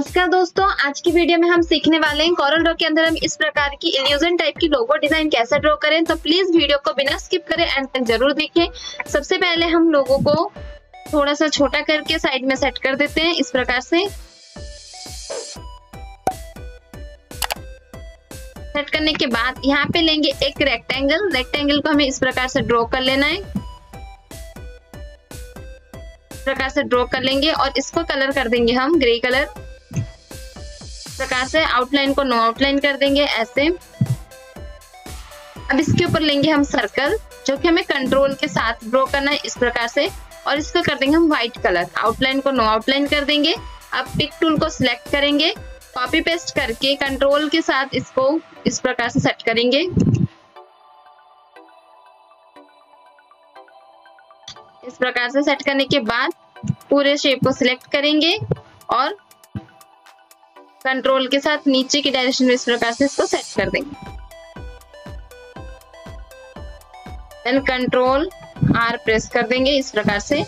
नमस्कार दोस्तों, आज की वीडियो में हम सीखने वाले हैं कॉरल ड्रॉ के अंदर हम इस प्रकार की इल्यूजन टाइप की लोगो डिज़ाइन कैसे ड्रॉ करें। तो प्लीज़ वीडियो को बिना स्किप करें एंड तक ज़रूर देखें सबसे पहले हम लोगों को थोड़ा सा छोटा करके साइड में सेट कर देते हैं इस प्रकार से। सेट करने के बाद यहाँ पे लेंगे एक रेक्टेंगल रेक्टेंगल को हमें इस प्रकार से ड्रॉ कर लेना है। प्रकार से ड्रॉ कर लेंगे और इसको कलर कर देंगे हम ग्रे कलर प्रकार से? आउटलाइन को नो आउटलाइन कर देंगे, ऐसे। अब इसके ऊपर लेंगे हम सर्कल जो कि हमें कंट्रोल के साथ ड्रॉ करना है इस प्रकार से। और इसको कर देंगे हम व्हाइट कलर आउटलाइन को नो आउटलाइन कर देंगे। अब पिक टूल को सिलेक्ट करेंगे। कॉपी पेस्ट करके कंट्रोल के साथ इसको इस प्रकार से सेट करेंगे। इस प्रकार से सेट करने के बाद पूरे शेप को सिलेक्ट करेंगे। और कंट्रोल के साथ नीचे की डायरेक्शन में इस प्रकार से इसको सेट कर देंगे। देन कंट्रोल आर प्रेस कर देंगे इस प्रकार से।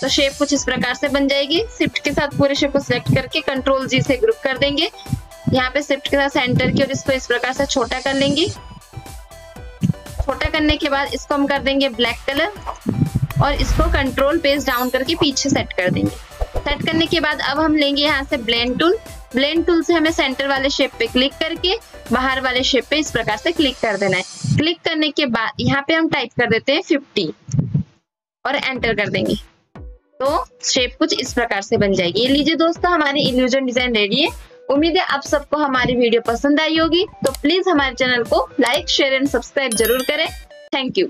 तो शेप कुछ इस प्रकार से बन जाएगी। शिफ्ट के साथ पूरे शेप को सिलेक्ट करके कंट्रोल जी से ग्रुप कर देंगे। यहाँ पे शिफ्ट के साथ सेंटर की और इसको इस प्रकार से छोटा कर लेंगे। छोटा करने के बाद इसको हम कर देंगे ब्लैक कलर और इसको कंट्रोल पेज डाउन करके पीछे सेट कर देंगे। सेट करने के बाद अब हम लेंगे यहाँ से ब्लेंड टूल ब्लेंड टूल से हमें सेंटर वाले शेप पे क्लिक करके बाहर वाले शेप पे इस प्रकार से क्लिक कर देना है। क्लिक करने के बाद यहाँ पे हम टाइप कर देते हैं फिफ्टी और एंटर कर देंगे। तो शेप कुछ इस प्रकार से बन जाएगी। ये लीजिए दोस्तों, हमारी इल्यूजन डिज़ाइन रेडी है। उम्मीद है आप सबको हमारी वीडियो पसंद आई होगी। तो प्लीज़ हमारे चैनल को लाइक शेयर एंड सब्सक्राइब ज़रूर करें। Thank you